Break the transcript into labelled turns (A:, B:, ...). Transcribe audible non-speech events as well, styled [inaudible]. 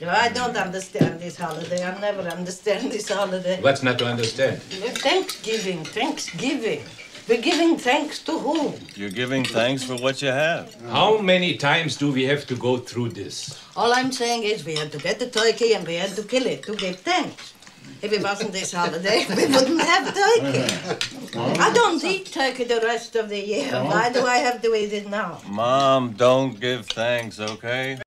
A: No, I don't understand this holiday. I never understand this holiday.
B: What's not to understand?
A: Thanksgiving, Thanksgiving. We're giving thanks to whom?
C: You're giving thanks for what you have.
B: How many times do we have to go through this?
A: All I'm saying is we had to get the turkey and we had to kill it to give thanks. If it wasn't this holiday, [laughs] we wouldn't have turkey. I don't eat turkey the rest of the year. Why do I have to eat it now?
C: Mom, don't give thanks, okay?